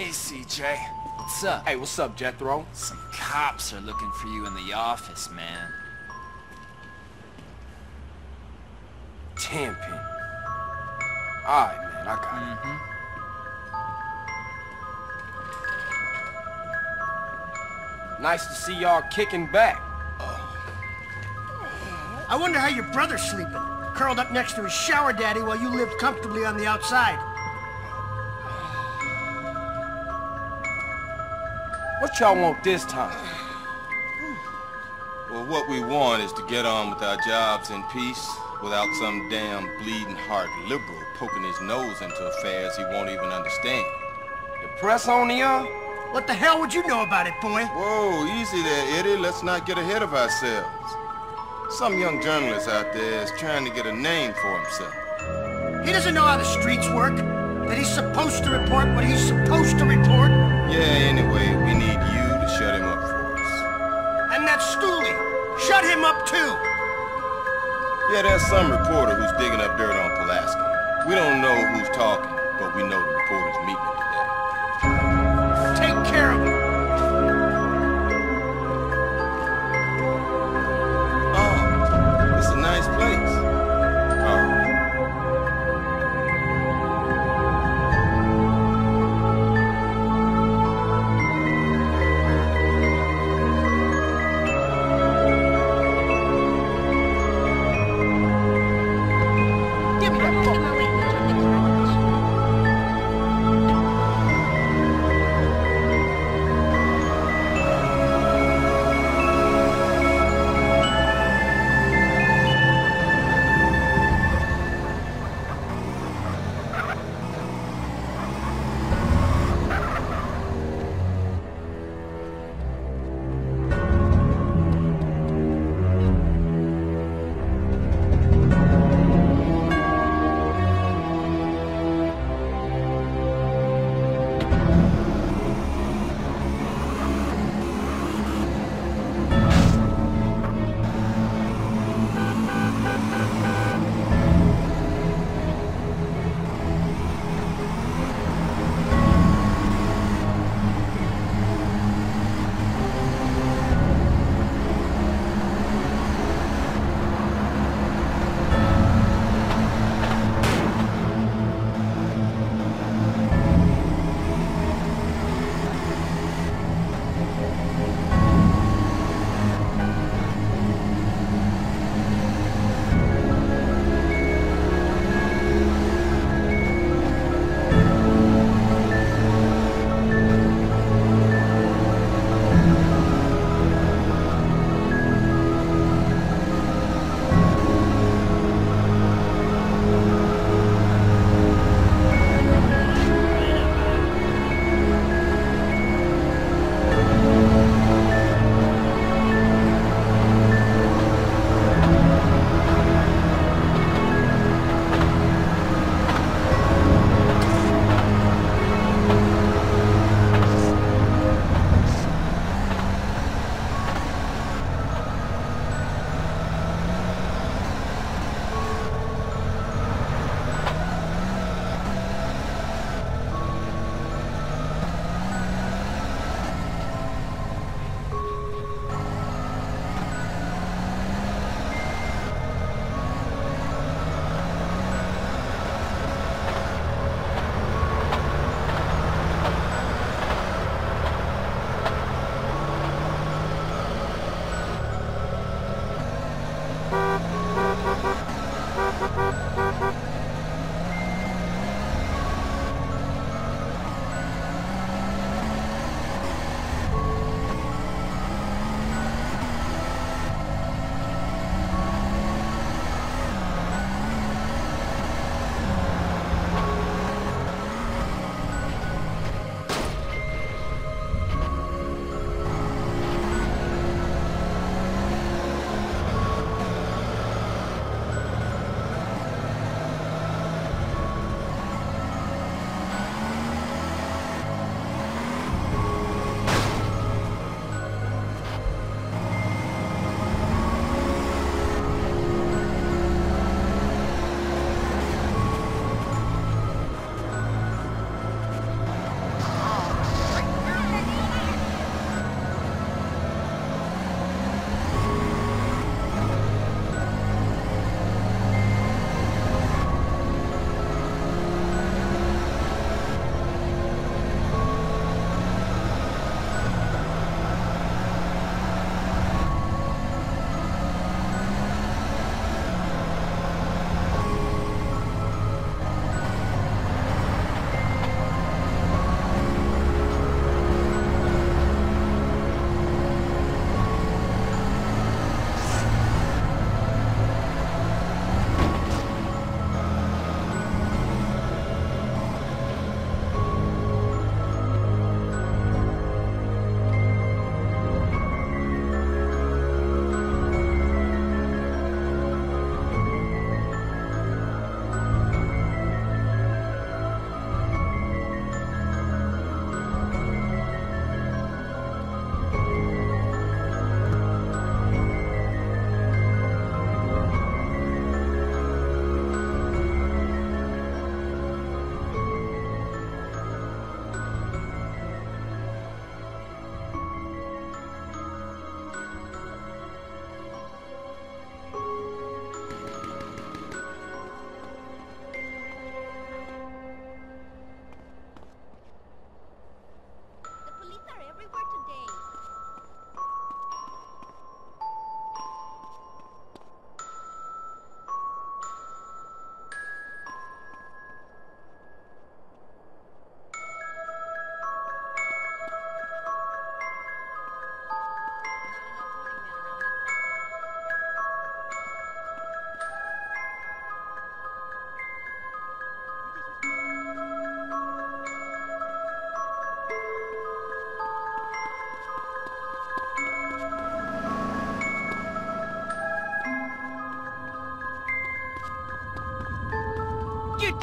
Hey, CJ. What's up? Hey, what's up, Jethro? Some cops are looking for you in the office, man. Tenpenny. Alright, man, I got it. Mm-hmm. Nice to see y'all kicking back. I wonder how your brother's sleeping. Curled up next to his shower daddy while you lived comfortably on the outside. What y'all want this time? Well, what we want is to get on with our jobs in peace without some damn bleeding heart liberal poking his nose into affairs he won't even understand. The press on the young? What the hell would you know about it, boy? Whoa, easy there, Eddie. Let's not get ahead of ourselves. Some young journalist out there is trying to get a name for himself. He doesn't know how the streets work. That he's supposed to report what he's supposed to report. Yeah, anyway, we need you to shut him up for us. And that Stooley. Shut him up, too. Yeah, there's some reporter who's digging up dirt on Pulaski. We don't know who's talking,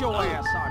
your ass out